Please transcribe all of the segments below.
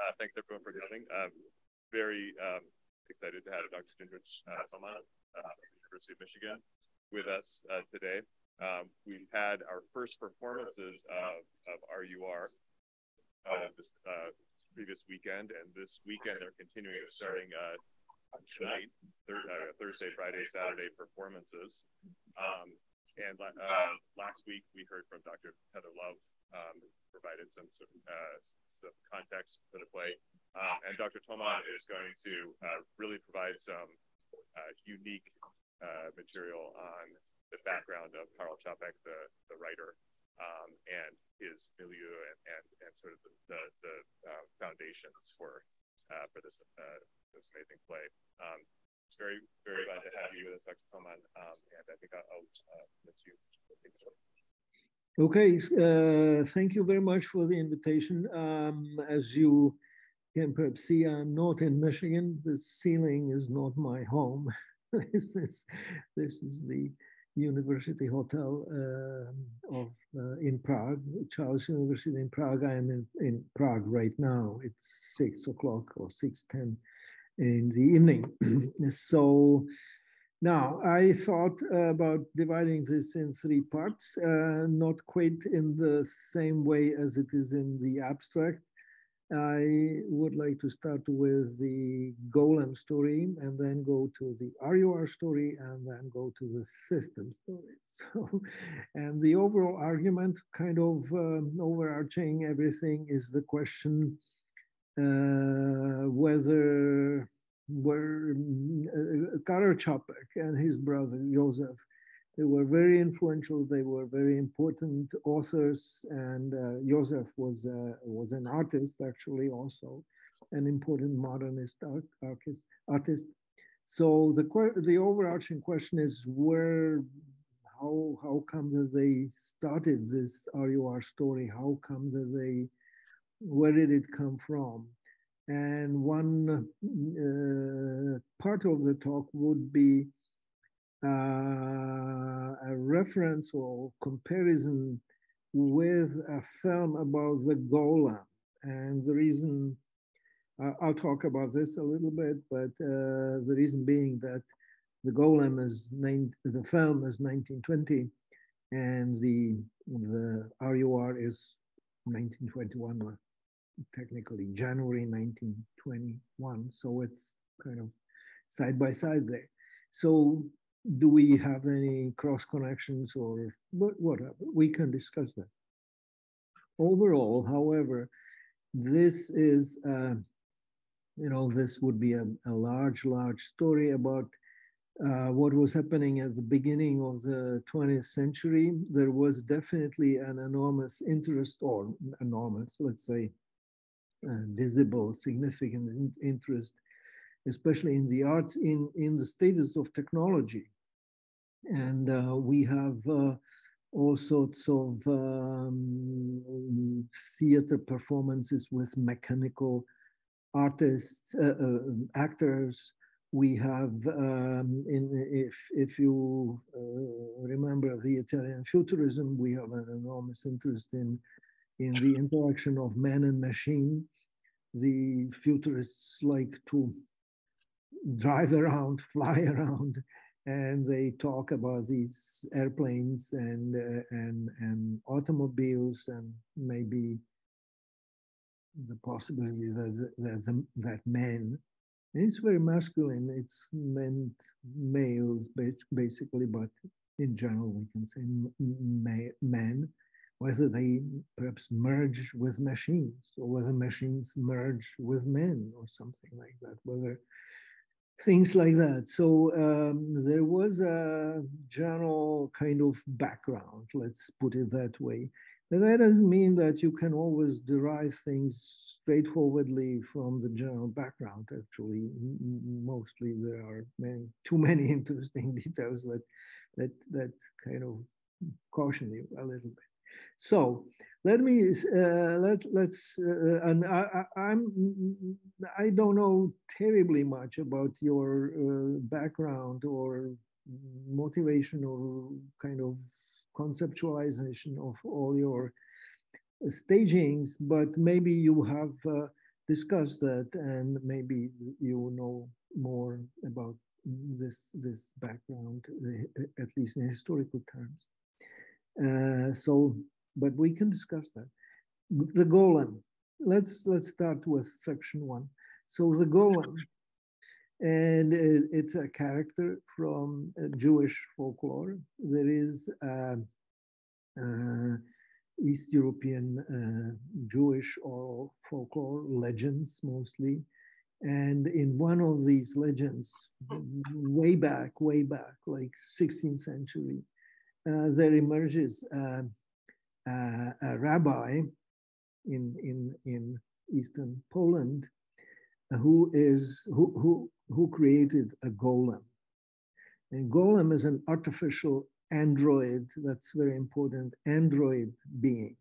Uh, thanks everyone for coming. Um, very um, excited to have Dr. Jindrich uh, Toman, uh, University of Michigan, with us uh, today. Um, we've had our first performances of, of RUR uh, this uh, previous weekend, and this weekend they're continuing starting tonight, thir- Thursday, Friday, Saturday performances. Um, and last week we heard from Dr. Heather Love, um, provided some, some, uh, some context for the play. Uh, and Dr. Toman is going to uh, really provide some uh, unique uh, material on the background of Karel Čapek, the, the writer, um, and his milieu and, and, and sort of the, the, the foundations for, for this, this amazing play. Um, it's very, very glad to have you with us, Dr. Toman. Um, and I think I'll, I'll uh, let you take it Okay, uh, thank you very much for the invitation. Um, as you can perhaps see, I'm not in Michigan. The ceiling is not my home. this is this is the University Hotel uh, of uh, in Prague, Charles University in Prague. I am in, in Prague right now. It's six o'clock or six ten in the evening. so now I thought about dividing this in three parts, uh, not quite in the same way as it is in the abstract. I would like to start with the Golem story and then go to the RUR story and then go to the system story. So, and the overall argument, kind of um, overarching everything, is the question uh, whether were uh, Karel Čapek and his brother Josef. They were very influential. They were very important authors, and uh, Josef was uh, was an artist actually, also an important modernist art, artist. artist. So the the overarching question is where, how how come that they started this RUR story? How come that they where did it come from? And one uh, part of the talk would be uh, a reference or comparison with a film about the Golem. And the reason, uh, I'll talk about this a little bit, but uh, the reason being that the Golem is named, the film is 1920 and the, the RUR is 1921 technically January 1921. So it's kind of side by side there. So do we have any cross connections or whatever? We can discuss that. Overall, however, this is, uh, you know, this would be a, a large, large story about uh, what was happening at the beginning of the 20th century. There was definitely an enormous interest, or enormous, let's say, visible, significant in interest, especially in the arts, in, in the status of technology. And uh, we have uh, all sorts of um, theater performances with mechanical artists, uh, uh, actors. We have, um, in, if, if you uh, remember the Italian futurism, we have an enormous interest in in the interaction of man and machine. The futurists like to drive around, fly around, and they talk about these airplanes and uh, and and automobiles and maybe the possibility that that, that men and it's very masculine it's meant males basically but in general we can say men whether they perhaps merge with machines or whether machines merge with men or something like that, whether things like that. So um, there was a general kind of background, let's put it that way. But that doesn't mean that you can always derive things straightforwardly from the general background. Actually, mostly there are many, too many interesting details that that that kind of caution you a little bit. So let me uh, let let's uh, and I, I'm I don't know terribly much about your uh, background or motivation or kind of conceptualization of all your stagings, but maybe you have uh, discuss that, and maybe you know more about this this background, at least in historical terms. Uh, so, but we can discuss that. The golem. Let's let's start with section one. So the golem, and it's a character from Jewish folklore. There is. Uh, uh, East European uh, Jewish oral folklore legends mostly. And in one of these legends, way back, way back, like 16th century, uh, there emerges uh, uh, a rabbi in, in, in Eastern Poland who is who, who, who created a golem. And golem is an artificial android, that's very important, android being.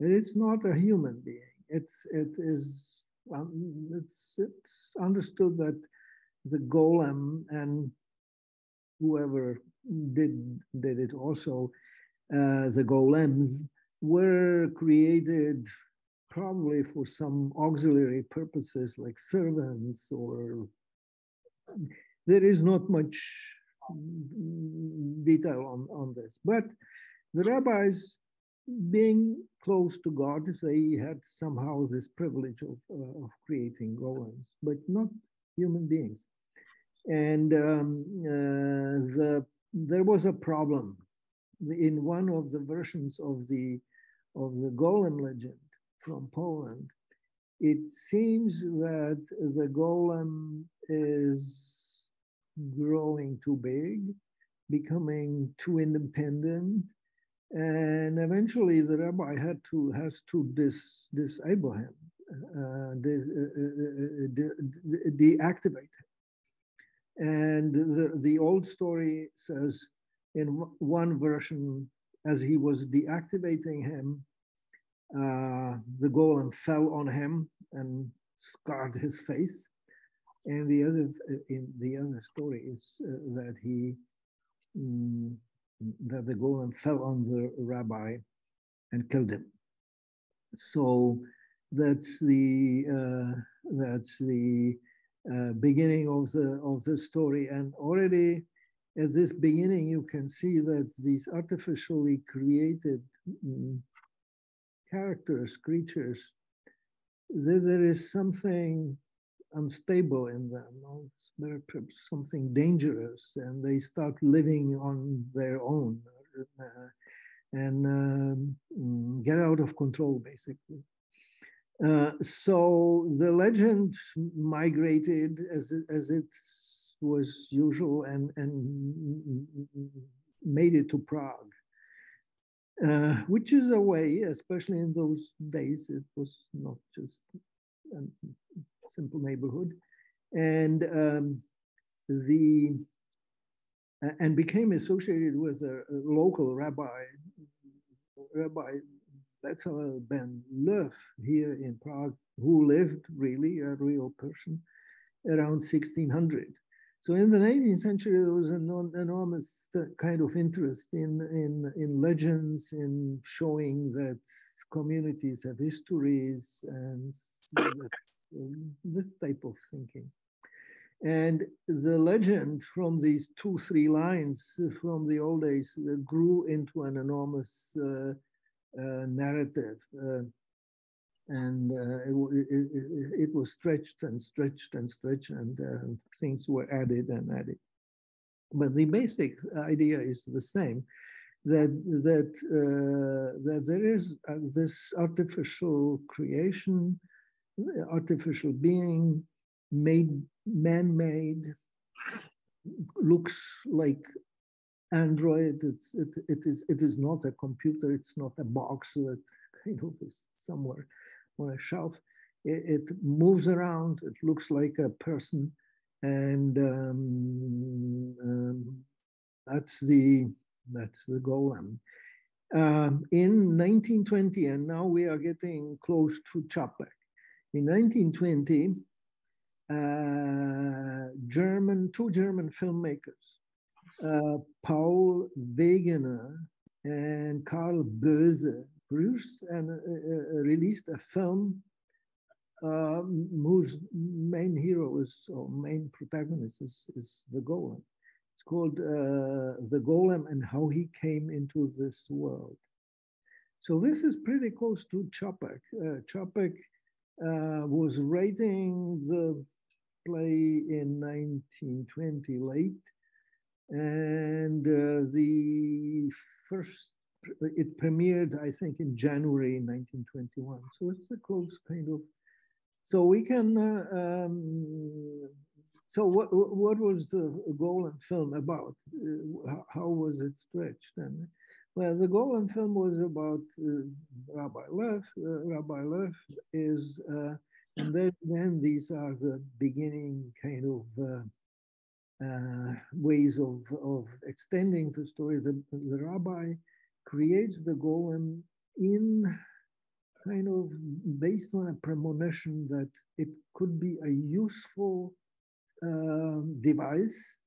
And it's not a human being. It's, it is, um, it's, it's understood that the golem and whoever did, did it also, uh, the golems were created probably for some auxiliary purposes like servants or there is not much detail on, on this. But the rabbis, being close to God, they had somehow this privilege of, uh, of creating golems, but not human beings. And um, uh, the, there was a problem in one of the versions of the of the golem legend from Poland. It seems that the golem is growing too big, becoming too independent, and eventually the rabbi had to has to dis, disable him, uh, de, uh, de, de, deactivate him. And the, the old story says in one version, as he was deactivating him, uh, the golem fell on him and scarred his face. And the other, in the other story is uh, that he, um, that the golem fell on the rabbi and killed him. So that's the uh, that's the uh, beginning of the of the story. And already at this beginning, you can see that these artificially created um, characters, creatures, there, there is something unstable in them, or something dangerous, and they start living on their own uh, and um, mm, get out of control, basically. Uh, so the legend migrated as it, as it was usual and, and made it to Prague, uh, which is a way, especially in those days, it was not just um, simple neighborhood, and um, the and became associated with a, a local rabbi, Rabbi Betzalel ben Leuf here in Prague, who lived really a real person around 1600. So in the 19th century, there was an enormous kind of interest in, in, in legends, in showing that communities have histories and this type of thinking. And the legend from these two, three lines from the old days grew into an enormous uh, uh, narrative. Uh, and uh, it, it, it, was stretched and stretched and stretched, and uh, things were added and added. But the basic idea is the same that that uh, that there is uh, this artificial creation artificial being, made man-made, looks like Android. It's, it, it, is, it is not a computer. It's not a box that kind of is somewhere on a shelf. It, it moves around. It looks like a person. And um, um, that's the that's the golem. Um, in 1920, and now we are getting close to Čapek. In 1920, uh, German, two German filmmakers, Paul Wegener and Carl Boese, produced and uh, uh, released a film um, whose main hero is, or main protagonist is, is the golem. It's called uh, The Golem and How He Came into This World. So this is pretty close to Čapek. Uh, Čapek uh, was writing the play in 1920 late, and uh, the first it premiered, I think, in January 1921. So it's a close kind of. So we can. Uh, um, so what what was the Golem film about? Uh, how was it stretched? And well, the Golem film was about uh, Rabbi Lev. Uh, Rabbi Lev is, uh, and then, then these are the beginning kind of. Uh, ways of, of extending the story. The, the rabbi creates the golem in kind of based on a premonition that it could be a useful uh, device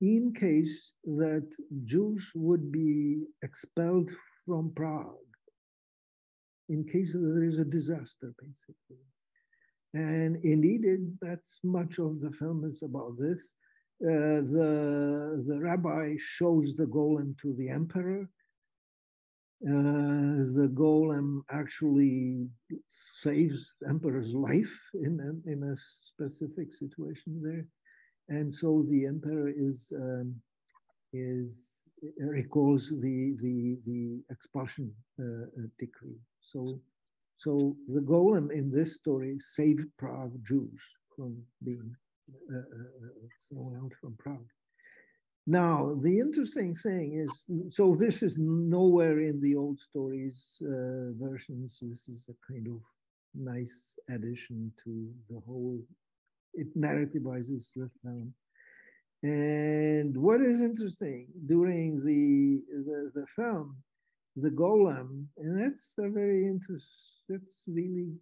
in case that Jews would be expelled from Prague, in case there is a disaster, basically. And indeed, it, that's much of the film is about this. Uh, the, the rabbi shows the golem to the emperor, uh, the golem actually saves the emperor's life in a, in a specific situation there, and so the emperor is um, is recalls the the the expulsion uh, uh, decree. So so the golem in this story saved Prague Jews from being uh, uh, uh out from Prague. Now, the interesting thing is, so this is nowhere in the old stories uh, versions. This is a kind of nice addition to the whole, it narrativizes the film. And what is interesting during the, the, the film, the golem, and that's a very interesting, that's really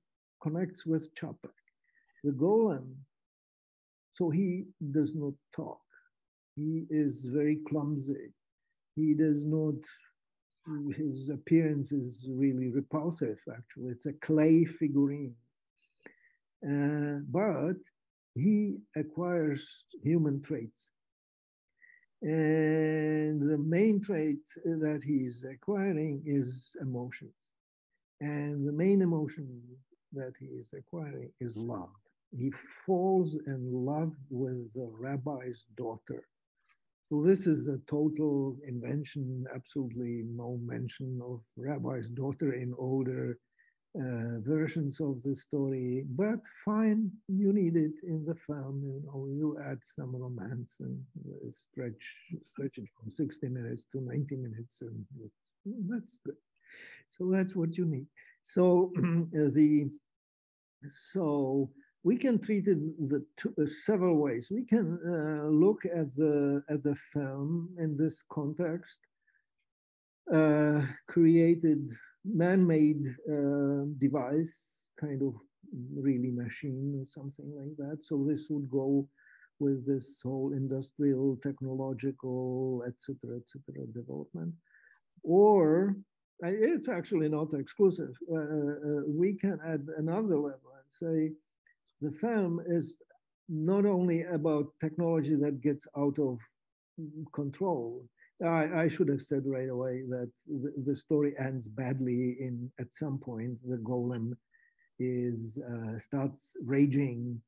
connects with Čapek. The golem, so he does not talk he is very clumsy. He does not, his appearance is really repulsive, actually. It's a clay figurine. Uh, but he acquires human traits. And the main trait that he's acquiring is emotions. And the main emotion that he is acquiring is love. He falls in love with the rabbi's daughter. So this is a total invention, absolutely no mention of Rabbi's daughter in older uh, versions of the story, but fine, you need it in the film, you know, you add some romance and stretch, stretch it from 60 minutes to 90 minutes and that's good. So that's what you need. So the, so we can treat it the two, uh, several ways. We can uh, look at the at the film in this context, uh, created man-made uh, device, kind of really machine or something like that. So this would go with this whole industrial, technological, etc., etc. development, or it's actually not exclusive. Uh, uh, we can add another level and say the film is not only about technology that gets out of control. I, I should have said right away that the, the, story ends badly in at some point. The golem is uh, starts raging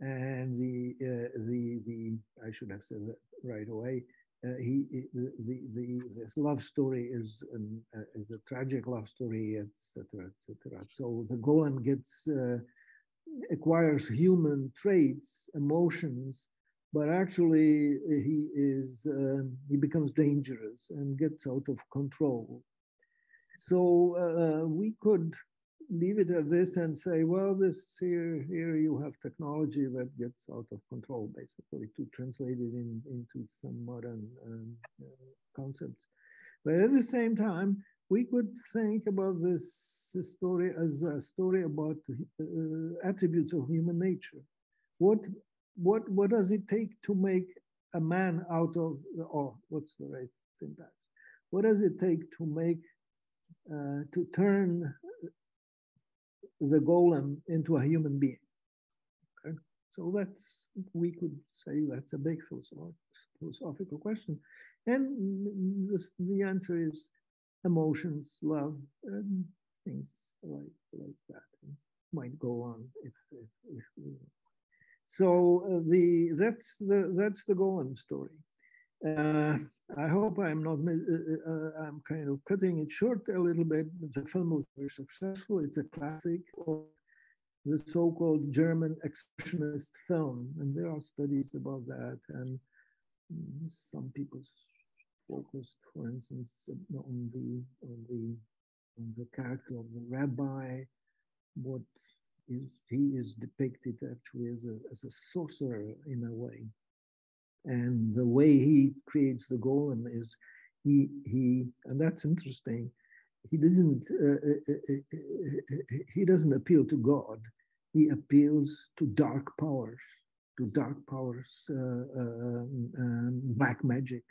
and the uh, the the I should have said that right away. Uh, he the, the, the this love story is an, uh, is a tragic love story etc etc so the golem gets uh, acquires human traits, emotions, but actually he is uh, he becomes dangerous and gets out of control. So uh, we could leave it at this and say, well, this here here you have technology that gets out of control, basically, to translate it in, into some modern um, uh, concepts. But at the same time, we could think about this story as a story about uh, attributes of human nature. What, what, what does it take to make a man out of, or what's the right syntax? What does it take to make, uh, to turn the golem into a human being. Okay, so that's we could say that's a big philosophical question, and this, the answer is emotions, love, and things like like that. And might go on if, if, if we. So uh, the that's the that's the golem story. Uh, I hope I'm not, uh, uh, uh, I'm kind of cutting it short a little bit. The film was very successful. It's a classic of the so-called German expressionist film. And there are studies about that. And mm, some people focused, for instance, on the, on the, on the character of the rabbi, what is, he is depicted actually as a, as a sorcerer in a way. And the way he creates the golem is he he and that's interesting he doesn't uh, uh, uh, uh, he doesn't appeal to god. He appeals to dark powers to dark powers um, um, black magic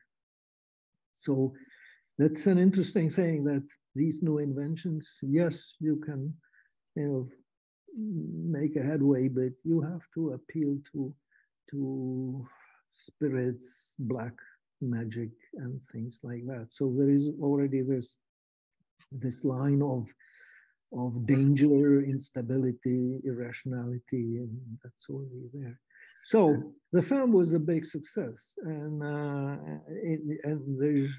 so that's an interesting saying that these new inventions yes you can you know make a headway but you have to appeal to to spirits, black magic, and things like that. So there is already this this line of of danger, instability, irrationality, and that's already there. So the film was a big success, and uh, it, and there's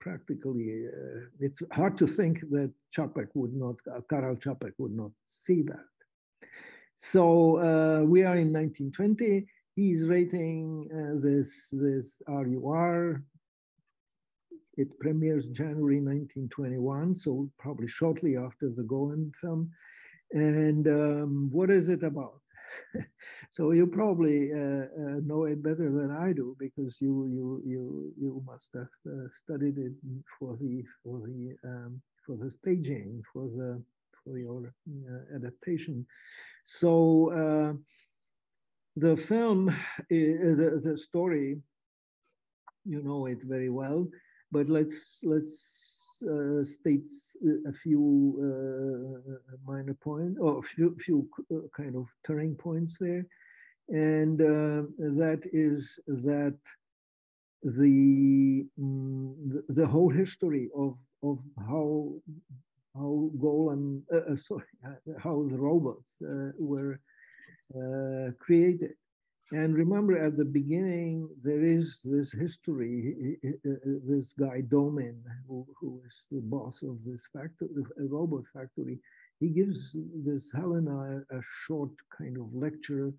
practically uh, it's hard to think that Čapek would not, uh, Karel Čapek would not see that. So uh, we are in 1920 he's rating uh, this, this RUR. It premieres January 1921, so probably shortly after the Golem film. And um, what is it about? so you probably uh, uh, know it better than I do because you you you you must have uh, studied it for the for the um, for the staging for the for your adaptation. So the film, the, the story, you know it very well, but let's let's uh, state a few uh, minor points or a few, few uh, kind of turning points there, and uh, that is that the, um, the, the whole history of of how how Golem, uh, uh, sorry, how the robots were uh, created. And remember, at the beginning, there is this history. This guy Domin, who, who is the boss of this factory, robot factory, he gives this Helena a, short kind of lecture.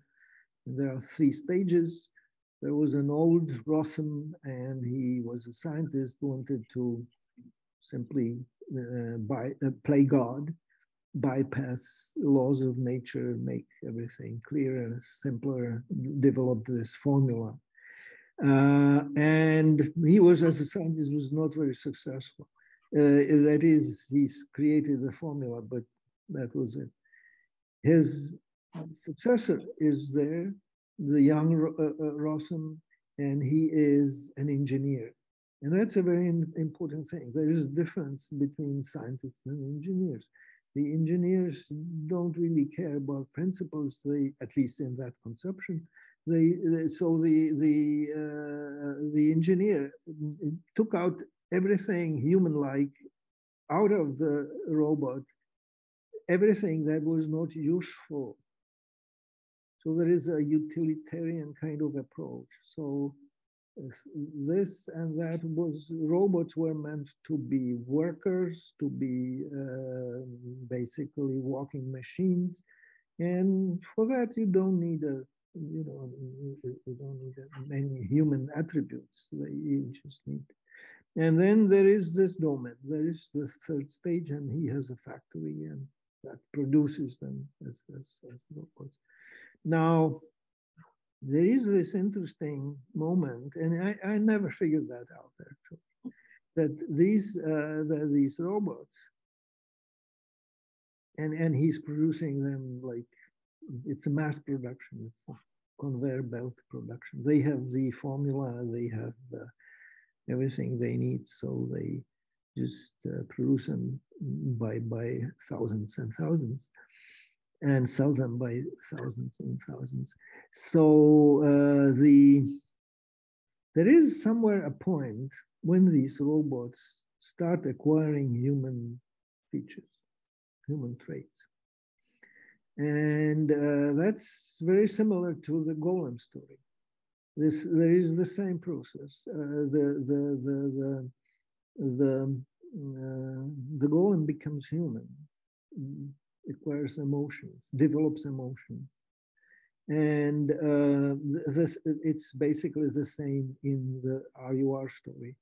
There are three stages. There was an old Rossum, and he was a scientist, wanted to simply uh, uh, play God bypass laws of nature, make everything clearer, simpler, develop this formula. Uh, and he was, as a scientist, was not very successful. Uh, that is, he's created the formula, but that was it. His successor is there, the young uh, uh Rossum, and he is an engineer. And that's a very important thing. There is a difference between scientists and engineers the engineers don't really care about principles they at least in that conception they, so the the uh, the engineer took out everything human like out of the robot everything that was not useful. So there is a utilitarian kind of approach. So this and that was robots were meant to be workers, to be uh, basically walking machines, and for that you don't need a you know you don't need many human attributes. You just need. And then there is this Domin. There is this third stage, and he has a factory and that produces them as, as, as robots. Now, there is this interesting moment, and I, I never figured that out actually, that these uh, the, these robots, and and he's producing them like it's a mass production, it's a conveyor belt production. They have the formula, they have uh, everything they need, so they just uh, produce them by by thousands and thousands and sell them by thousands and thousands. So uh, the there is somewhere a point when these robots start acquiring human features, human traits. And uh, that's very similar to the golem story. This, there is the same process. Uh, the, the, the, the, the, uh, the golem becomes human, acquires emotions, develops emotions. And uh, this, it's basically the same in the RUR story.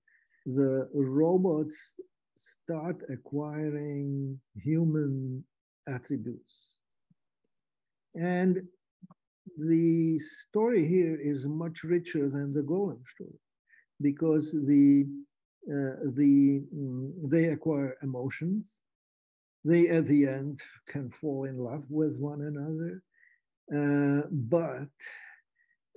The robots start acquiring human attributes. And the story here is much richer than the golem story because the uh, the mm, they acquire emotions they at the end can fall in love with one another uh, but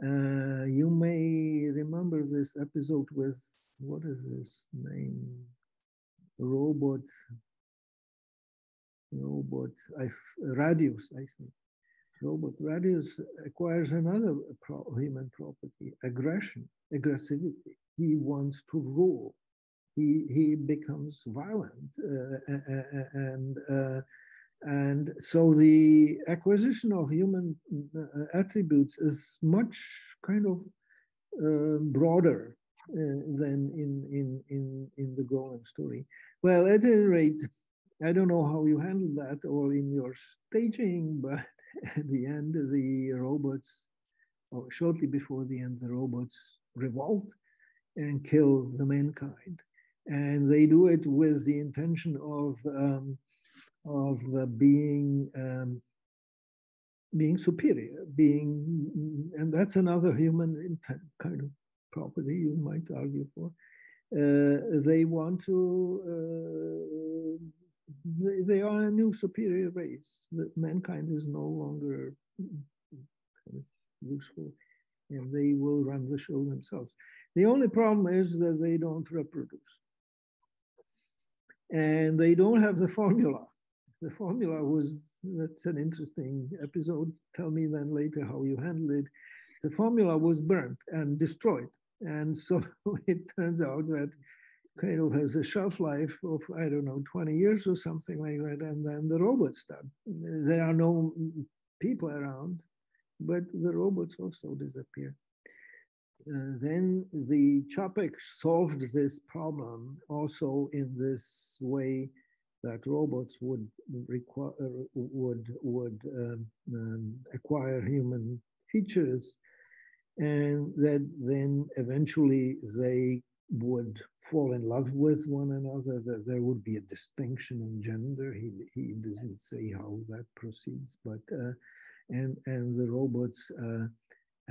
uh, you may remember this episode with what is his name robot robot I, radius i think Robot Radius acquires another pro human property, aggression, aggressivity. He wants to rule. He, he becomes violent. Uh, and, uh, and so the acquisition of human uh, attributes is much kind of uh, broader uh, than in, in, in, in the Golem story. Well, at any rate, I don't know how you handle that or in your staging, but at the end, the robots, or shortly before the end, the robots revolt and kill the mankind. And they do it with the intention of um, of uh, being um, being superior, being, and that's another human intent kind of property you might argue for. Uh, they want to uh, they, are a new superior race. That mankind is no longer useful, and they will run the show themselves. The only problem is that they don't reproduce, and they don't have the formula. The formula was that's an interesting episode. Tell me then later how you handle it. The formula was burnt and destroyed, and so it turns out that of has a shelf life of, I don't know, 20 years or something like that. And then the robots start. There are no people around, but the robots also disappear. Uh, then the Čapek solved this problem also in this way that robots would require would would um, um, acquire human features, and that then eventually they would fall in love with one another, that there would be a distinction in gender. He, he doesn't say how that proceeds, but uh, and and the robots uh,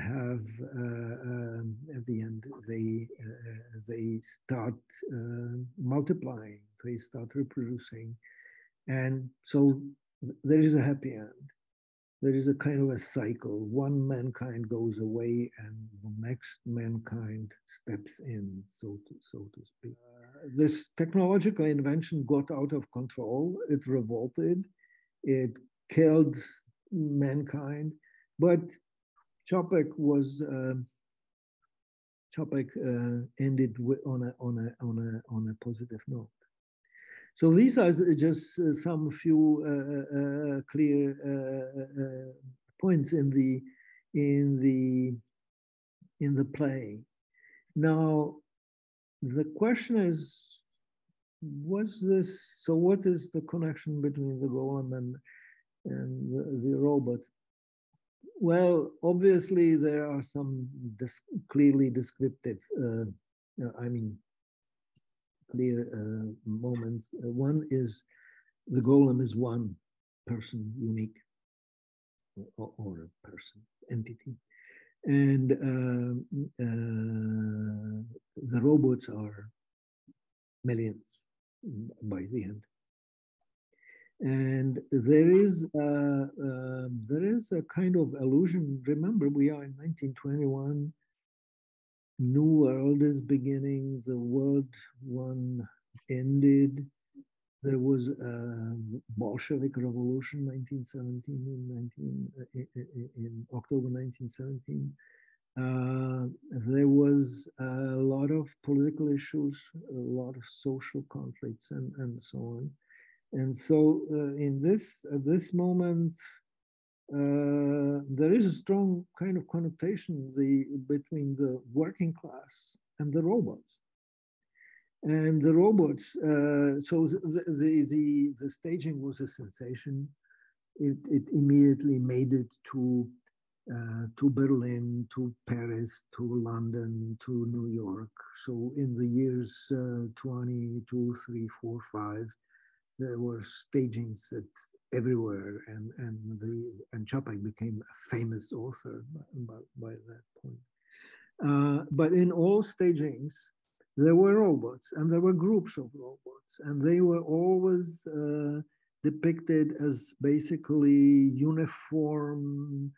have uh, um, at the end they uh, they start uh, multiplying, they start reproducing, and so th there is a happy end there is a kind of a cycle. One mankind goes away and the next mankind steps in, so to, so to speak. Uh, this technological invention got out of control. It revolted. It killed mankind. But Čapek was uh, Čapek uh, ended on a on a on a on a positive note. So these are just uh, some few uh, uh, clear points in the in the in the play. Now, the question is, was this, so what is the connection between the golem and, and the, the robot? Well, obviously there are some clearly descriptive, uh, I mean, clear uh, moments. Uh, one is the golem is one person, unique, or, or a person, entity. And uh, uh, the robots are millions by the end. And there is a, uh, there is a kind of illusion. Remember, we are in 1921 new world is beginning, the world one ended. There was a Bolshevik revolution, 1917, in, 19, in October 1917. Uh, there was a lot of political issues, a lot of social conflicts, and, and so on. And so, uh, in this at this moment, uh, there is a strong kind of connotation the, between the working class and the robots. And the robots, uh, so the, the, the, the, staging was a sensation. It, it immediately made it to, uh, to Berlin, to Paris, to London, to New York. So in the years uh, 22, 3, 4, 5, there were stagings everywhere, and and the and Čapek became a famous author by, by, by that point. Uh, but in all stagings, there were robots, and there were groups of robots, and they were always uh, depicted as basically uniform,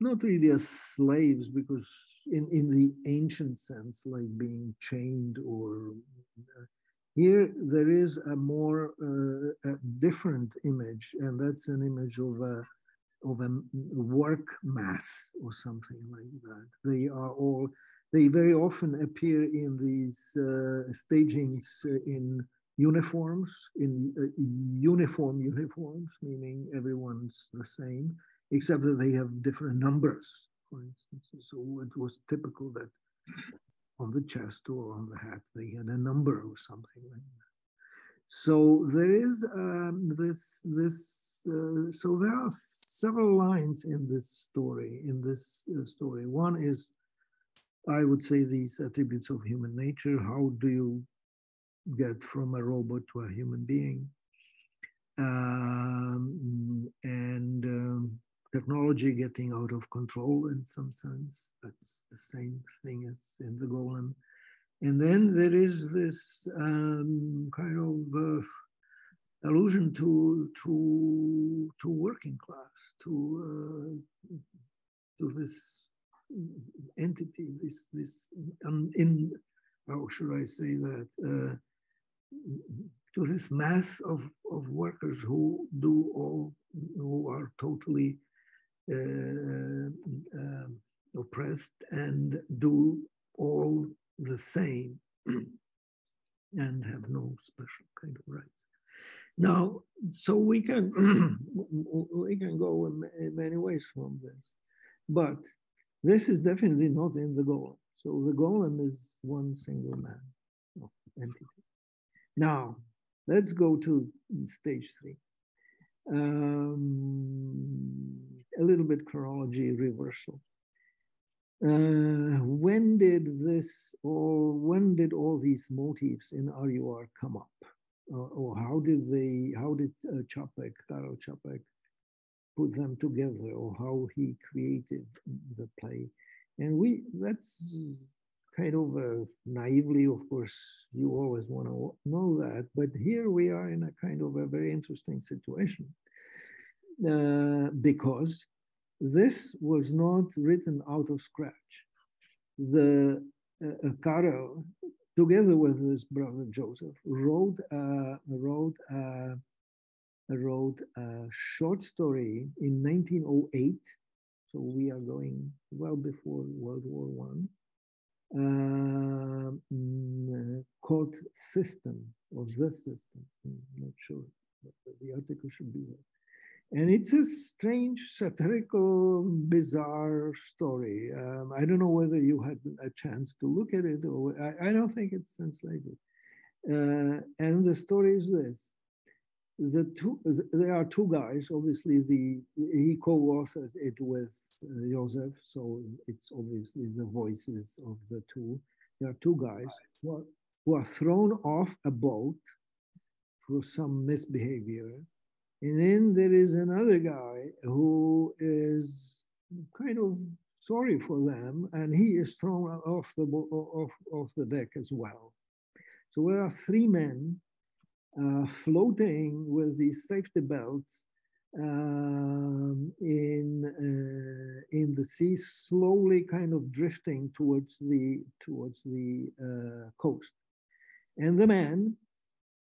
not really as slaves, because in in the ancient sense, like being chained or uh, here there is a more uh, a different image, and that's an image of a of a work mass or something like that. They are all they very often appear in these uh, stagings in uniforms, in uh, uniform uniforms, meaning everyone's the same, except that they have different numbers, for instance. So it was typical that on the chest or on the hat. They had a number or something like that. So there is um, this, this uh, so there are several lines in this story, in this uh, story. One is, I would say, these attributes of human nature. How do you get from a robot to a human being? Um, and um, technology getting out of control in some sense. That's the same thing as in the golem. And then there is this um, kind of uh, allusion to to to working class, to uh, to this entity, this this um, in how should I say that uh, to this mass of of workers who do all who are totally oppressed and do all the same and have no special kind of rights. Now, so we can we can go in many ways from this, but this is definitely not in the golem. So the golem is one single man entity. Now, let's go to stage three. Um, a little bit chronology reversal. Uh, when did this or when did all these motifs in RUR come up? Uh, or how did they, how did uh, Čapek, Čapek, put them together or how he created the play? And we, that's kind of uh, naively, of course, you always want to know that, but here we are in a kind of a very interesting situation uh, because this was not written out of scratch. The uh, uh, Karel, together with his brother Josef, wrote uh, wrote uh, wrote a short story in 1908. So we are going well before World War One. Uh, mm, called System of the System. I'm not sure, but the article should be there. And it's a strange, satirical, bizarre story. Um, I don't know whether you had a chance to look at it, or I, I don't think it's translated. Uh, and the story is this: the two, there are two guys. Obviously, the he co-authored it with uh, Josef, so it's obviously the voices of the two. There are two guys who are, who are thrown off a boat for some misbehavior and then there is another guy who is kind of sorry for them, and he is thrown off the off, off the deck as well. So there are three men uh, floating with these safety belts um, in uh, in the sea, slowly kind of drifting towards the towards the uh, coast. And the man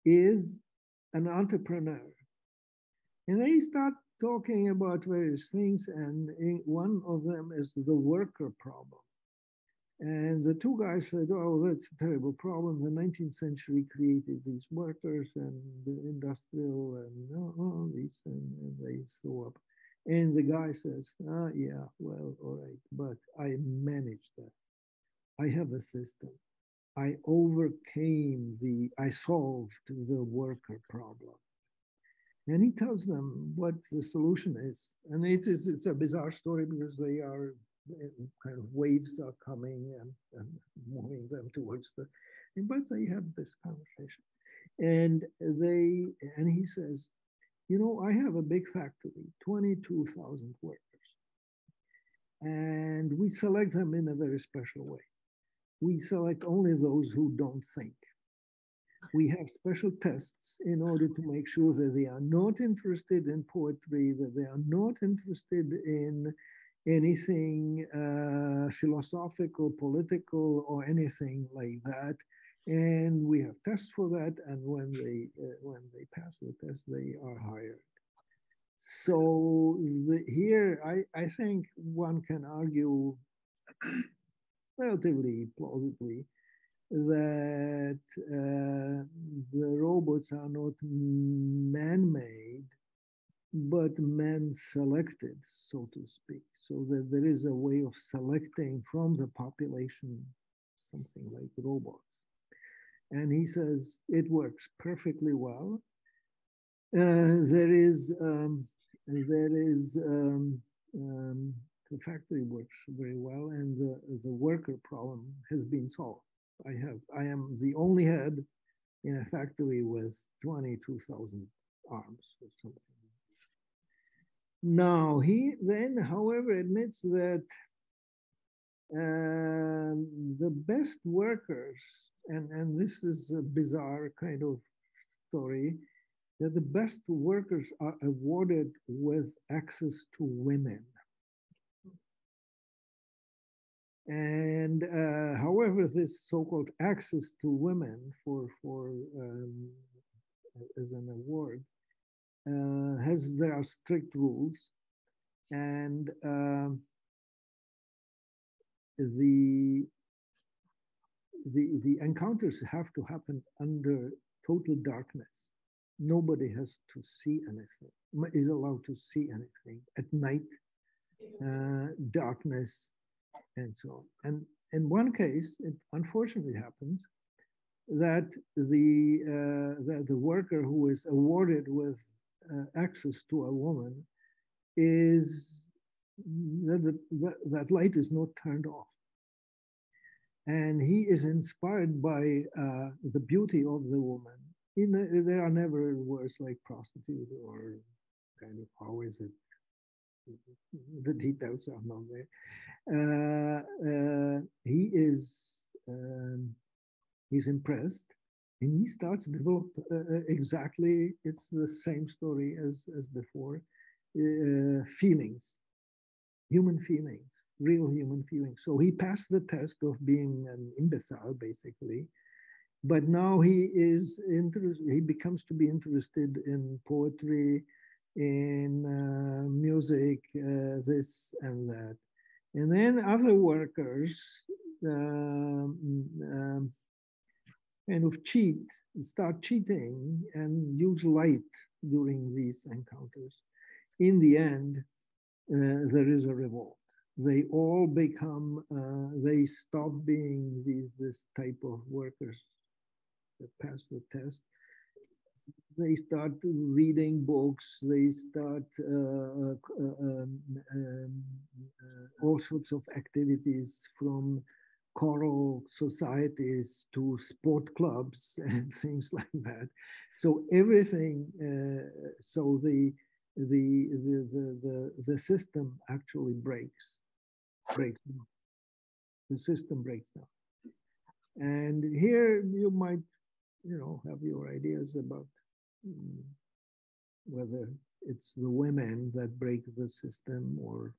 is an entrepreneur. And they start talking about various things, and one of them is the worker problem. And the two guys said, oh, that's a terrible problem. The 19th century created these workers and the industrial and all these, and, and they throw up. And the guy says, ah, yeah, well, all right, but I managed that. I have a system. I overcame the, I solved the worker problem. And he tells them what the solution is. And it is, it's a bizarre story because they are eh, kind of waves are coming and, and moving them towards the, but they have this conversation. And they, and he says, you know, I have a big factory, 22,000 workers. And we select them in a very special way. We select only those who don't think. We have special tests in order to make sure that they are not interested in poetry, that they are not interested in anything uh, philosophical, political, or anything like that. And we have tests for that. And when they uh, when they pass the test, they are hired. So the, here, I, I think one can argue relatively plausibly that uh, the robots are not man-made but men selected, so to speak, so that there is a way of selecting from the population something like robots. And he says it works perfectly well. Uh, there is, um, there is, um, um, the factory works very well, and the, the worker problem has been solved. I have, I am the only head in a factory with 22,000 arms or something now, he then, however, admits that um, the best workers, and, and this is a bizarre kind of story, that the best workers are awarded with access to women. And uh, however, this so-called access to women for, for um, as an award uh, has there are strict rules, and uh, the the the encounters have to happen under total darkness. Nobody has to see anything. Is allowed to see anything at night, uh, darkness, and so on. And in one case, it unfortunately happens that the, uh, the, the worker who is awarded with uh, access to a woman is that the, that light is not turned off. And he is inspired by uh, the beauty of the woman. In, there are never words like prostitute or kind of how is it? The details are not there. Uh, uh, he is um, he's impressed and he starts to develop uh, uh, exactly it's the same story as as before. Uh, feelings. Human feelings real human feelings. So he passed the test of being an imbecile basically but now he is interested he becomes to be interested in poetry in uh, music uh, this and that and then other workers um, kind of cheat, start cheating and use light during these encounters. In the end, uh, there is a revolt. They all become, uh, they stop being these, this type of workers that pass the test. They start reading books, they start uh, uh um, um uh, all sorts of activities from choral societies to sport clubs and things like that. So everything, uh, so the, the, the, the, the, the system actually breaks, breaks down. The system breaks down. And here you might, you know, have your ideas about whether it's the women that break the system or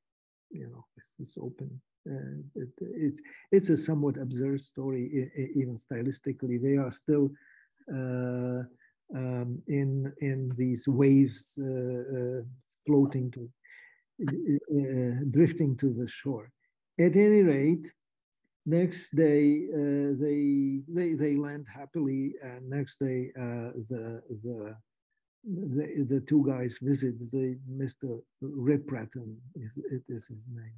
you know, it's this open. Uh, it, it's it's a somewhat absurd story, even stylistically. They are still uh, um, in in these waves uh, uh floating to uh, drifting to the shore. At any rate, next day uh, they they they land happily, and next day the the the, the two guys visit the Mr. Ripratton is, it is his name.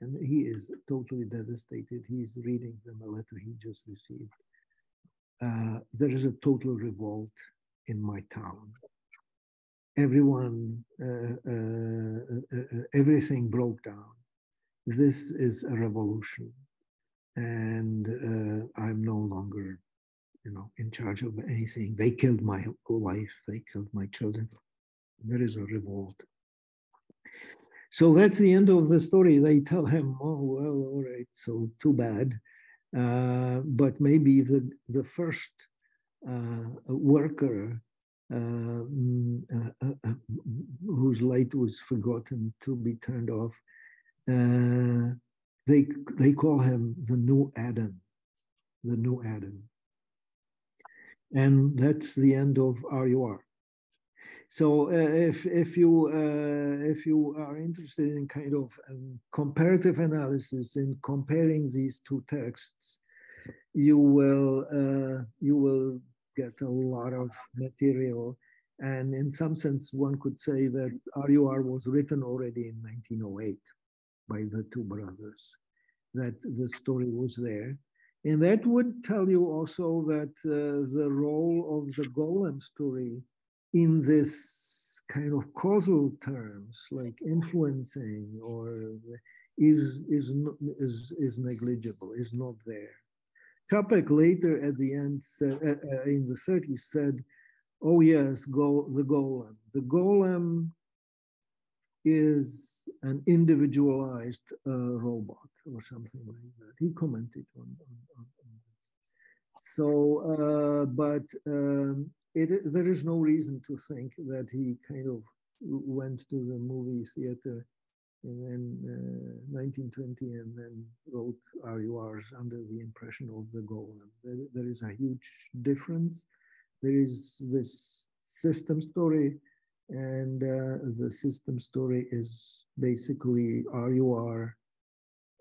And he is totally devastated. He's reading them a letter he just received. Uh, there is a total revolt in my town. Everyone, uh, uh, uh, uh everything broke down. This is a revolution. And uh, I'm no longer you know, in charge of anything. They killed my wife, they killed my children. There is a revolt. So that's the end of the story. They tell him, oh, well, all right, so too bad. Uh, but maybe the, the first uh, worker uh, mm, uh, uh, whose light was forgotten to be turned off, they, they call him the new Adam, the new Adam. And that's the end of RUR. So uh, if if you uh, if you are interested in kind of um, comparative analysis in comparing these two texts, you will uh, you will get a lot of material. And in some sense, one could say that RUR was written already in 1908 by the two brothers, that the story was there. And that would tell you also that uh, the role of the golem story in this kind of causal terms, like influencing or is, is, is, is negligible, is not there. Čapek later at the end, said, uh, uh, in the 30s said, oh yes, go, the golem. The golem is an individualized uh, robot or something like that. He commented on, on, on, on this. So, uh, but um, it, there is no reason to think that he kind of went to the movie theater in uh, 1920 and then wrote RURs under the impression of the golem. There, there is a huge difference. There is this system story and uh, the system story is basically RUR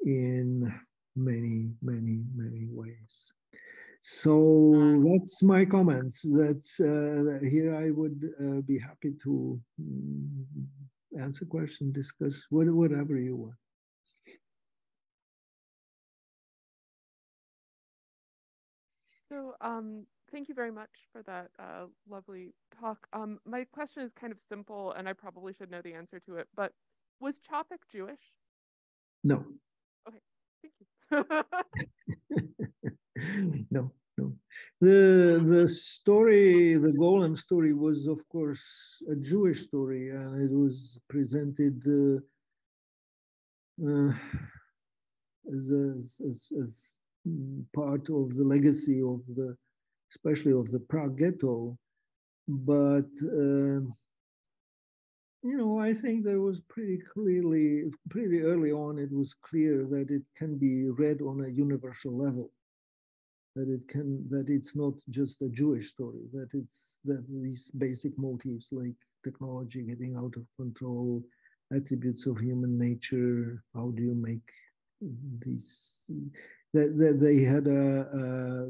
in many, many, many ways. So that's my comments. That's uh, here. I would uh, be happy to mm, answer questions, discuss whatever you want. So um, thank you very much for that uh, lovely talk. Um, my question is kind of simple, and I probably should know the answer to it. But was Čapek Jewish? No. Okay, thank you. no, no. The the story, the Golem story, was of course a Jewish story, and it was presented uh, uh, as, as, as, as part of the legacy of the especially of the Prague ghetto. But, uh, you know, I think there was pretty clearly, pretty early on, it was clear that it can be read on a universal level. That it can, that it's not just a Jewish story, that it's that these basic motifs like technology getting out of control, attributes of human nature, how do you make these that, they had a,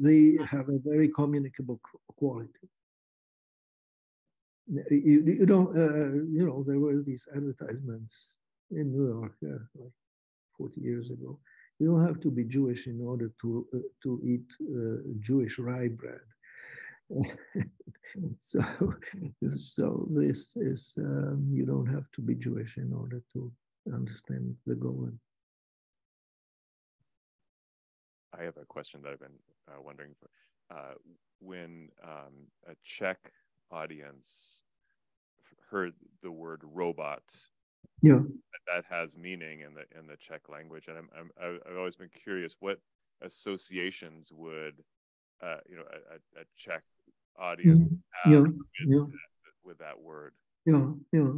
they have a very communicable quality. You, you don't, uh, you know, there were these advertisements in New York uh, like 40 years ago. You don't have to be Jewish in order to uh, to eat Jewish rye bread. so, so this is um, you don't have to be Jewish in order to understand the Golem. I have a question that I've been uh, wondering. Uh, when um, a Czech audience heard the word robot, yeah, that, has meaning in the in the Czech language, and I'm, I'm I've always been curious what associations would uh, you know a, a Czech audience mm-hmm. yeah. with, yeah. That, with that word. Yeah, yeah,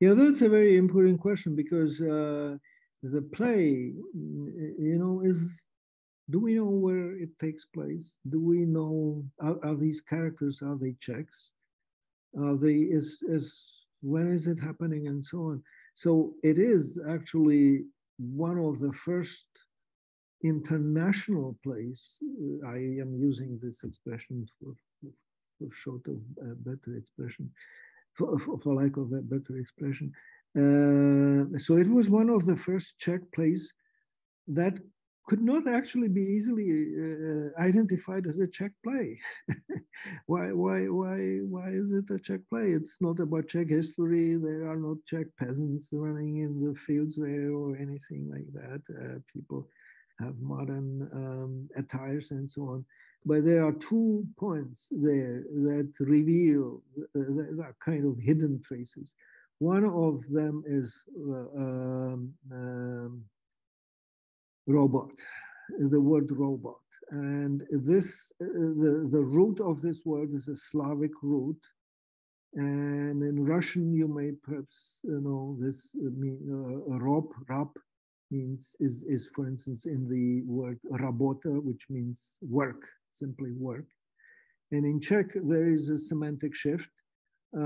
yeah. That's a very important question because uh, the play, you know, is. Do we know where it takes place? Do we know are, are these characters? Are they Czechs? Are they is is when is it happening and so on? So it is actually one of the first international plays. I am using this expression for, for short of a better expression for, for, for lack of a better expression. Uh, so it was one of the first Czech plays that could not actually be easily uh, identified as a Czech play. why, why, why, why is it a Czech play? It's not about Czech history. There are not Czech peasants running in the fields there or anything like that. Uh, people have modern um, attires and so on. But there are two points there that reveal uh, that kind of hidden traces. One of them is uh, um, um, robot, is the word robot. And this, uh, the, the root of this word is a Slavic root. And in Russian, you may perhaps you know this uh, mean uh, rob, rab means is, is for instance in the word rabota, which means work, simply work. And in Czech, there is a semantic shift. Uh,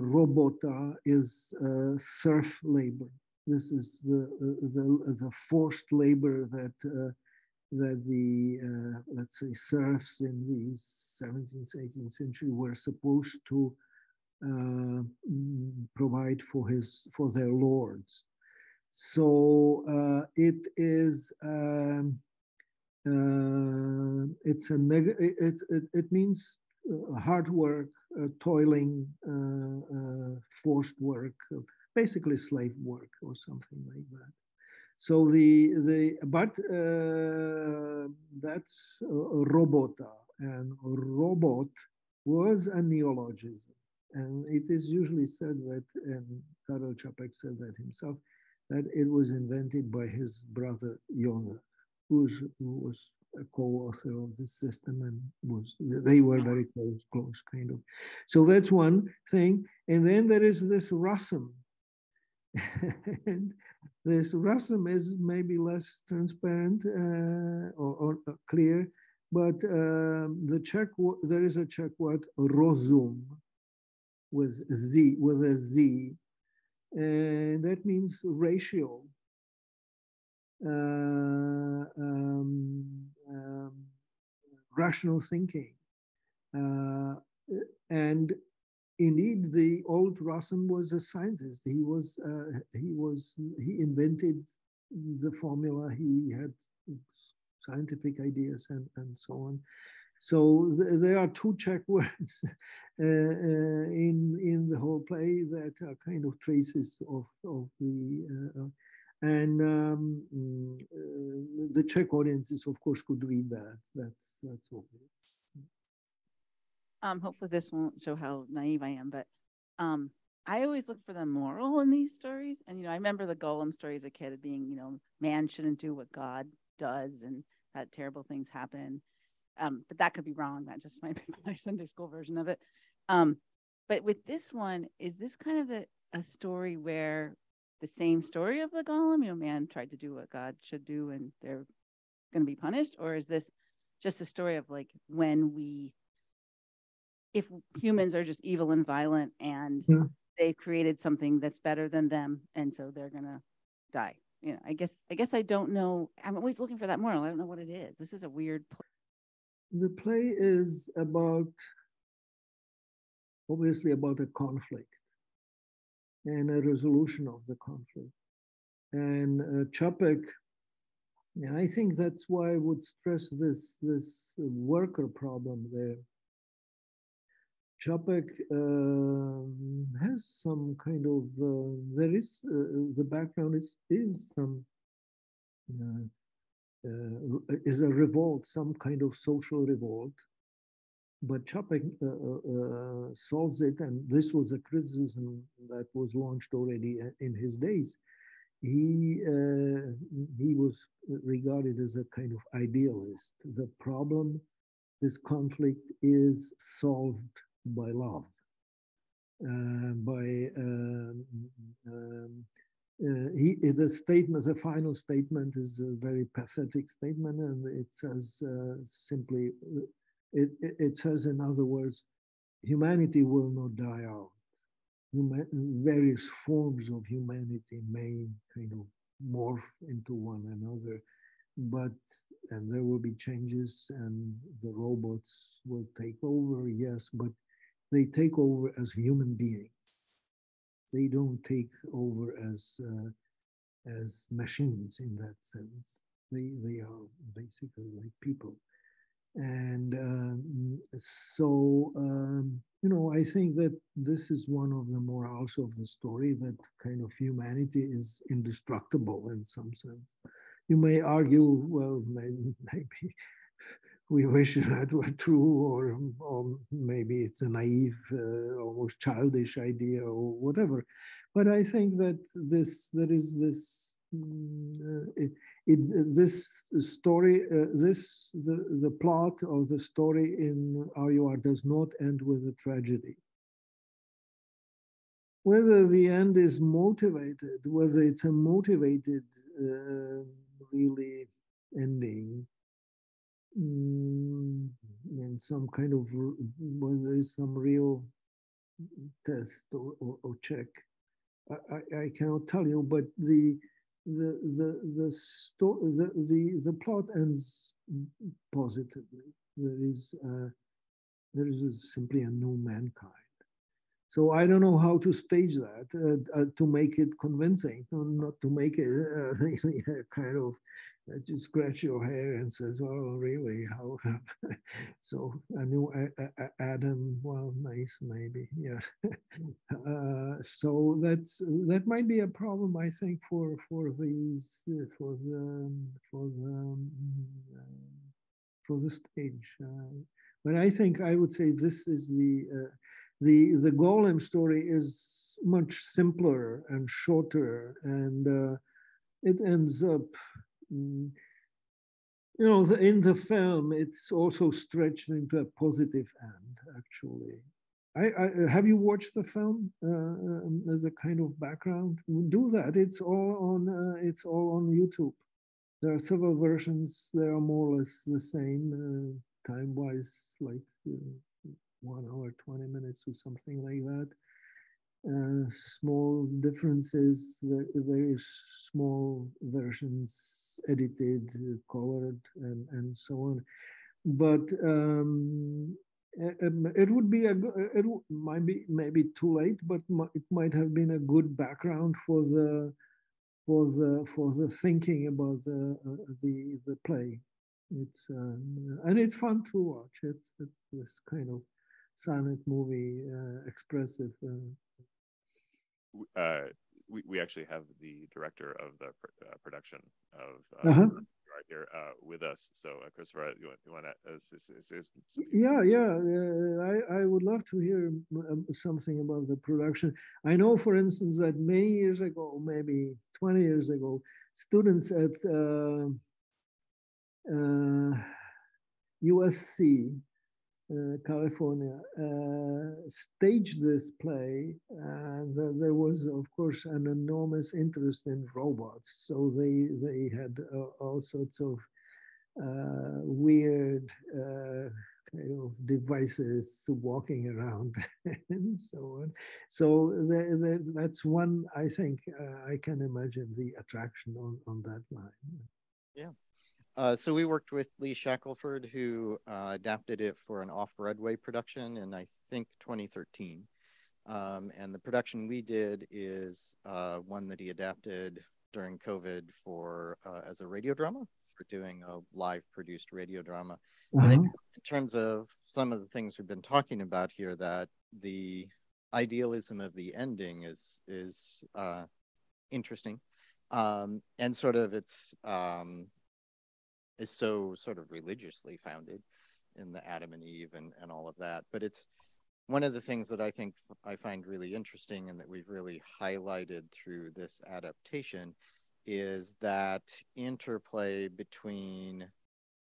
robota is uh, serf labor. This is the, uh, the, the forced labor that, uh, that the, uh, let's say, serfs in the 17th, 18th century were supposed to uh, provide for, his, for their lords. So it is um, uh, it's a neg- it, it, it means uh, hard work, uh, toiling, forced work, basically slave work or something like that. So the the but uh, that's robota and robot was a neologism, and it is usually said that and Karel Čapek said that himself that it was invented by his brother who's, who was a co-author of this system and was they were very close, close kind of. So that's one thing. And then there is this Rossum. And this Rossum is maybe less transparent uh, or, or, uh, clear, but um, the Czech there is a Czech word rozum with z with a z, and that means ratio uh, um, um, rational thinking. Uh, and indeed, the old Rossum was a scientist. He was uh, he was he invented the formula. He had scientific ideas and and so on. So th there are two Czech words uh, uh, in in the whole play that are kind of traces of of the uh, and um, mm, uh, the Czech audiences, of course, could read that. That's that's obvious. Um, hopefully, this won't show how naive I am, but um, I always look for the moral in these stories. And you know, I remember the Golem story as a kid being, you know, man shouldn't do what God does, and that terrible things happen. Um, but that could be wrong. That just might be my Sunday school version of it. Um, but with this one, is this kind of the, a story where the same story of the golem? You know, man tried to do what God should do and they're going to be punished? Or is this just a story of like when we, if humans are just evil and violent and yeah. they've created something that's better than them and so they're going to die? You know, I guess, I guess I don't know. I'm always looking for that moral. I don't know what it is. This is a weird play. The play is about, obviously, about a conflict and a resolution of the conflict. And uh, Čapek, yeah, I think that's why I would stress this, this worker problem there. Čapek uh, has some kind of, uh, there is, uh, the background is, is some, uh, uh, is a revolt, some kind of social revolt but Čapek solves it, and this was a criticism that was launched already in his days. He he was regarded as a kind of idealist. The problem, this conflict, is solved by love. uh, by um, um, uh, he a statement, the final statement is a very pathetic statement, and it says uh, simply, it, it, says, in other words, humanity will not die out. Huma various forms of humanity may kind of morph into one another, but and there will be changes, and the robots will take over, yes, but they take over as human beings they don't take over as uh, as machines in that sense. They they are basically like people, and um, so um, you know I think that this is one of the morals of the story that kind of humanity is indestructible in some sense. You may argue, well, maybe, maybe we wish that were true, or, or maybe it's a naive, uh, almost childish idea, or whatever. But I think that this there is this uh, it, it, this story, uh, this the the plot of the story in R.U.R. does not end with a tragedy. Whether the end is motivated, whether it's a motivated, uh, really ending, mm, and some kind of when there is some real test or, or, or check. I, I, I, cannot tell you, but the the the the, sto- the the the plot ends positively. There is there is simply a new mankind. So I don't know how to stage that uh, uh, to make it convincing, not to make it uh, really kind of you scratch your hair and says, "Oh, really? How?" so a new Adam, well, nice, maybe, yeah. uh, so that's that might be a problem, I think, for for these for the for the for the stage. Uh, but I think I would say this is the uh, the the golem story is much simpler and shorter, and uh, it ends up. You know, in the film, it's also stretched into a positive end, actually. I, I have you watched the film uh, um, as a kind of background? Do that. It's all on. Uh, it's all on YouTube. There are several versions. They are more or less the same uh, time-wise, like uh, one hour, twenty minutes, or something like that. Uh, small differences. There, is small versions edited, colored, and, and so on. But um, it would be a it might be maybe too late, but it might have been a good background for the for the for the thinking about the uh, the the play. It's um, and it's fun to watch. It's, it's this kind of silent movie, uh, expressive. Uh, uh, we, we actually have the director of the pr- uh, production of uh, uh-huh. right here uh, with us. So, uh, Christopher, you want, you want to? yeah, yeah. I, I would love to hear um, something about the production. I know, for instance, that many years ago, maybe 20 years ago, students at USC uh, California, uh, staged this play, and there was, of course, an enormous interest in robots. So they they had uh, all sorts of uh, weird uh, kind of devices walking around and so on. So there, there, that's one. I think I can imagine the attraction on on that line. Yeah. Uh, so we worked with Lee Shackelford, who uh, adapted it for an off-Broadway production in I think 2013. Um, and the production we did is uh, one that he adapted during COVID for uh, as a radio drama for doing a live produced radio drama. Uh-huh. in terms of some of the things we've been talking about here, that the idealism of the ending is is uh, interesting, um, and sort of its um, is so sort of religiously founded in the Adam and Eve and, and all of that. But it's one of the things that I think I find really interesting and that we've really highlighted through this adaptation is that interplay between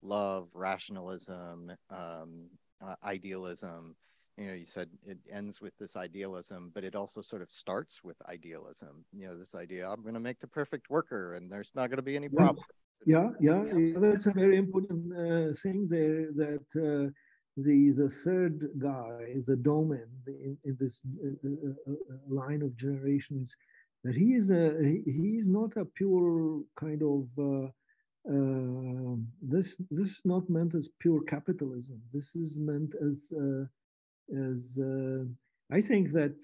love, rationalism, um, uh, idealism, you know, you said it ends with this idealism, but it also sort of starts with idealism. You know, this idea I'm going to make the perfect worker, and there's not going to be any problem. Yeah, yeah, yeah, that's a very important uh, thing there. That uh, the the third guy, the Domin, the, in, in this uh, uh, uh, line of generations, that he is a he is not a pure kind of uh, this this is not meant as pure capitalism. This is meant as as I think that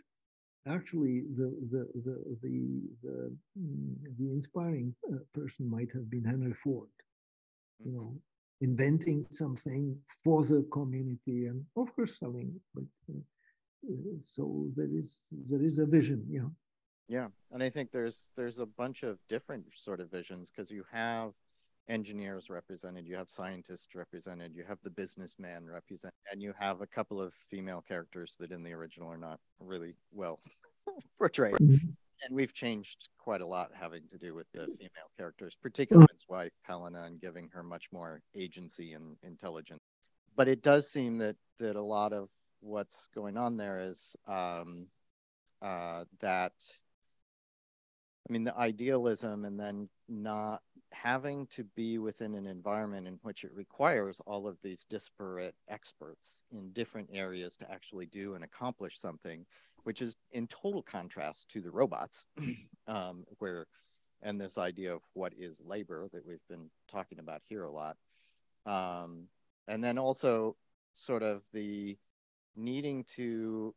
actually the the the the the, mm, the inspiring person might have been Henry Ford. You know, mm-hmm inventing something for the community and of course selling but uh, uh, so there is there is a vision yeah yeah and i think there's there's a bunch of different sort of visions because you have engineers represented you have scientists represented you have the businessman represented, and you have a couple of female characters that in the original are not really well portrayed mm-hmm and we've changed quite a lot having to do with the female characters, particularly his wife Helena, and giving her much more agency and intelligence. But it does seem that that a lot of what's going on there is um, uh, that. I mean, the idealism, and then not having to be within an environment in which it requires all of these disparate experts in different areas to actually do and accomplish something which is in total contrast to the robots, um, where and this idea of what is labor that we've been talking about here a lot, um, and then also sort of the needing to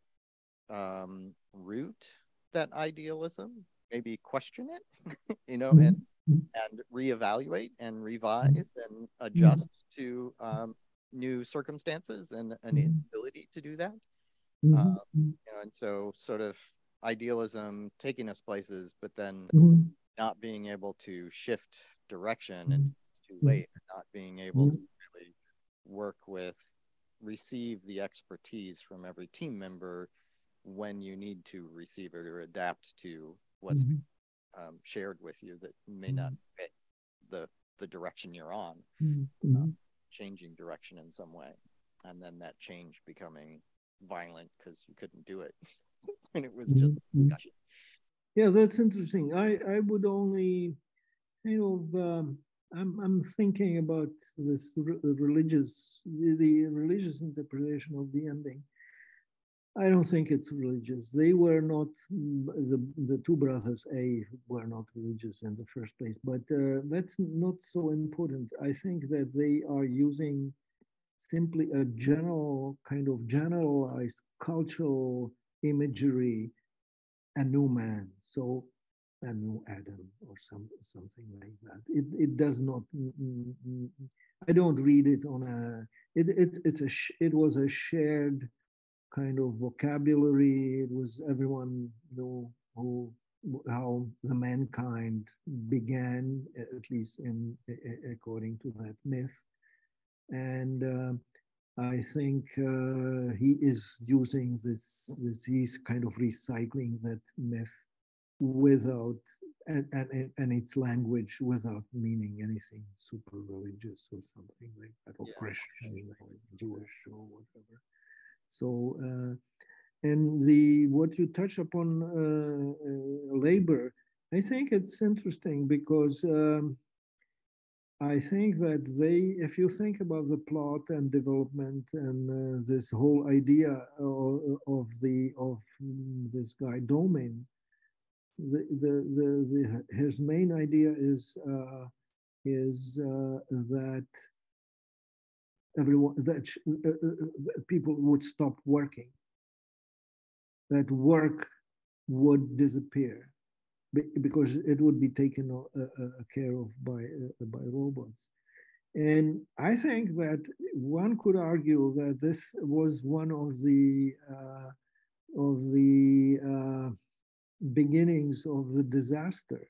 um, root that idealism, maybe question it, you know, and and reevaluate and revise and adjust to um, new circumstances and an ability to do that. Mm-hmm. Um, you know, and so sort of idealism taking us places, but then mm-hmm. not being able to shift direction and it's too mm-hmm. late, not being able mm-hmm. to really work with, receive the expertise from every team member when you need to receive it or adapt to what's mm-hmm. Um, shared with you that may not mm-hmm. fit the the direction you're on, um, changing direction in some way, and then that change becoming violent because you couldn't do it and it was just mm-hmm. yeah that's interesting i i would only kind of um, i'm i'm thinking about this re- religious the, the religious interpretation of the ending I don't think it's religious. They were not the the two brothers A were not religious in the first place, but uh, that's not so important. I think that they are using simply a general kind of generalized cultural imagery, a new man. So a new Adam or some something like that. It it does not. Mm, mm, mm, I don't read it on a. It it it's a it was a shared kind of vocabulary. It was everyone knew who how the mankind began, at least in according to that myth and uh, I think uh, he is using this, this, he's kind of recycling that myth without, and, and, and its language without meaning anything super religious or something like that, or yeah. Christian or Jewish or whatever. So, uh, and the what you touch upon uh, uh, labor, I think it's interesting because um, I think that they, if you think about the plot and development and uh, this whole idea of, of the of this guy Domin, the, the, the, the his main idea is uh, is uh, that everyone that uh, uh, uh, people would stop working, that work would disappear because it would be taken uh, care of by by robots. And I think that one could argue that this was one of the uh, of the uh, beginnings of the disaster,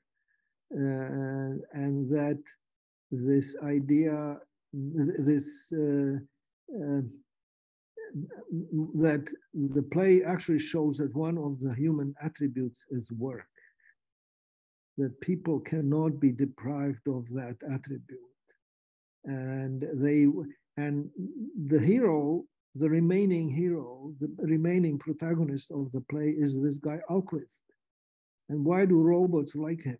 uh, and that this idea, this uh, um, that the play actually shows that one of the human attributes is work that people cannot be deprived of that attribute. And they and the hero, the remaining hero, the remaining protagonist of the play is this guy Alquist. And why do robots like him?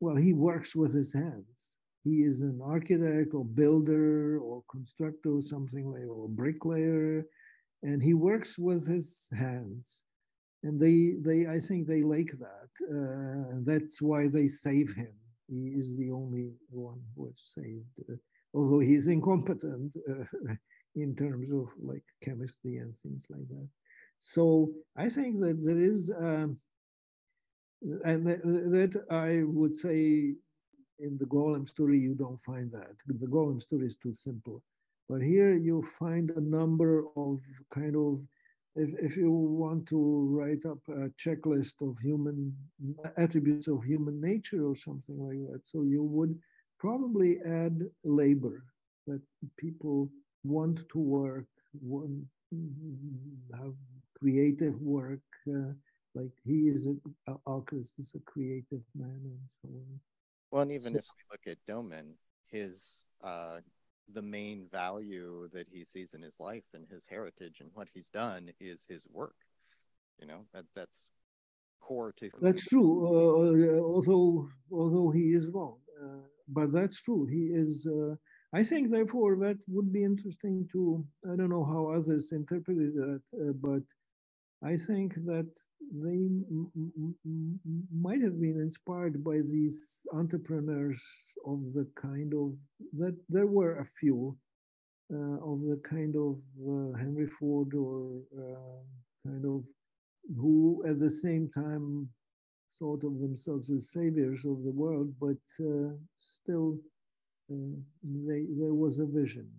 Well, he works with his hands. He is an architect or builder or constructor or something like or bricklayer, and he works with his hands. And they, they, I think they like that. Uh, that's why they save him. He is the only one who is saved, uh, although he is incompetent uh, in terms of like chemistry and things like that. So I think that there is. Um, and that, that I would say in the Golem story, you don't find that. The Golem story is too simple. But here you find a number of kind of, if, if you want to write up a checklist of human attributes of human nature or something like that, so you would probably add labor, that people want to work, want, have creative work, uh, like he is a, Alquist is a creative man and so on. Well, and even if we look at Domin, his uh, the main value that he sees in his life and his heritage and what he's done is his work. You know that that's core to. That's true. Uh, although although he is wrong, uh, but that's true. He is. Uh, I think, therefore, that would be interesting to. I don't know how others interpreted that, uh, but I think that they might have been inspired by these entrepreneurs of the kind of that there were a few uh, of the kind of uh, Henry Ford or uh, kind of who at the same time thought of themselves as saviors of the world, but uh, still uh, they, there was a vision.